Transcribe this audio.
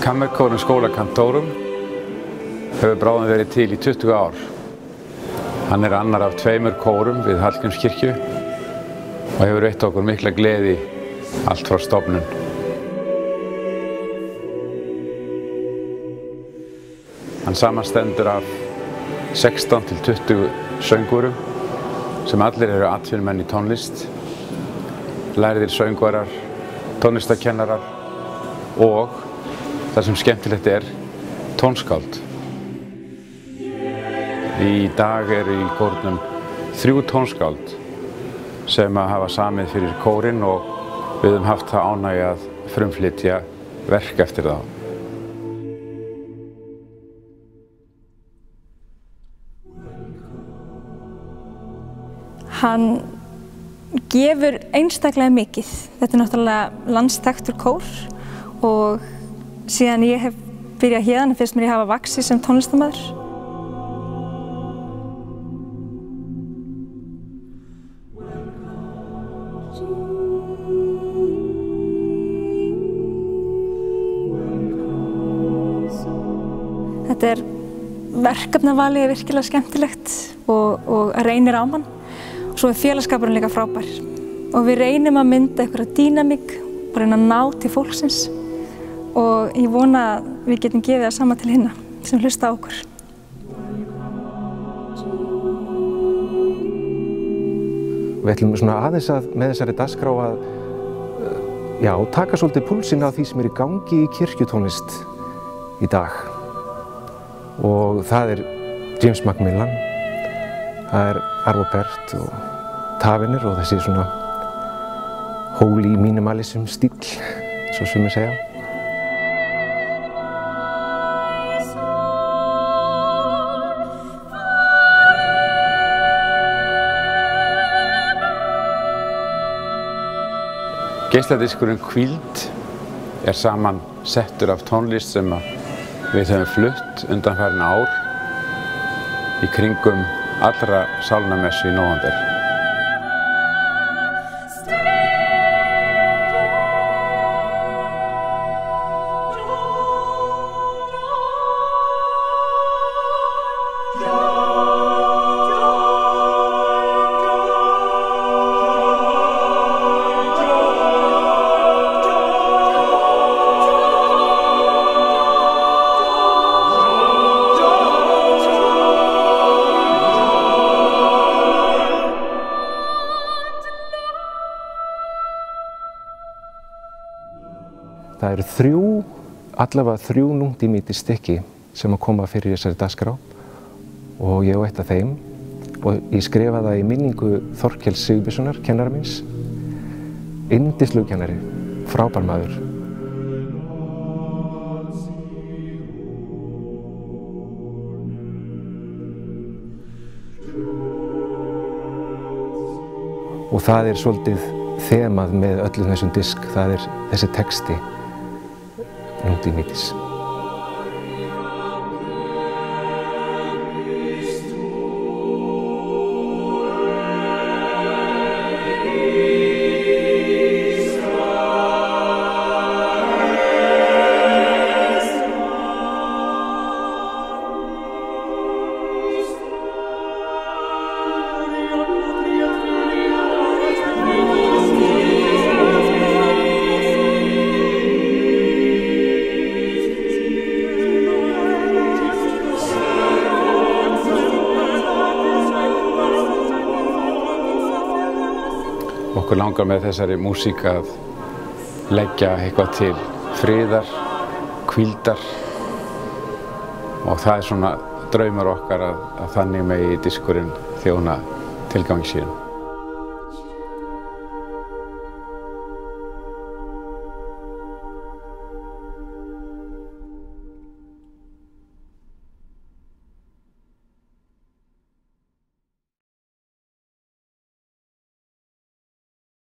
Kammerkórun skóla Kantórum hefur bráðum verið til í 20 ár. Hann er annar af tveimur kórum við Hallgrímskirkju og hefur veitt okkur mikla gleði allt frá stofnun. Hann samanstendur af 16 til 20 söngurum sem allir eru atvinnumenn í tónlist, lærðir söngvarar, tónlistakennarar og það sem skemmtilegt er, tónskáld. Í dag eru í kórnum þrjú tónskáld sem að hafa samið fyrir kórin og við höfum haft það ánægi að frumflytja verk eftir þá. Hann gefur einstaklega mikið. Þetta er náttúrulega landstektur kór og síðan ég hef byrjað hérna fyrst mér ég hafa vaksið sem tónlistamæður. Þetta er verkefnavalið er virkilega skemmtilegt og, og reynir á mann. Svo er félagskapurinn líka frábær og við reynum að mynda einhverja dýnamík og reyna að ná til fólksins og ég vona að við getum gefið það sama til hinna sem hlusta á okkur. Við ætlum svona aðeins að með þessari dagskrá að já, taka svolítið púlsinn á því sem er í gangi í kirkjutónlist í dag. Og það er James Macmillan, það er Arvo Pärt og Tafinir og þessi svona holy minimalism stíl, svo sem við segja. Geisladiskurinn Kvíld er saman settur af tónlist sem við höfum flutt undanfærin ár í kringum allra sálnamessu í nóvambur. Það eru þrjú, allavega þrjú núndímíti stykki sem að koma fyrir þessari dagskrá og ég á eitt af þeim. Og ég skrifa það í minningu Þorkjells Sigurbjörnssonar, kennara míns, indislugkennari, frábær maður. Og það er svolítið þemað með öllum þessum disk, það er þessi texti não te metas. Okkur langar með þessari músík að leggja eitthvað til friðar, kvíldar og það er svona draumur okkar að, að þannig megi diskurinn þjóna tilgangi síðan.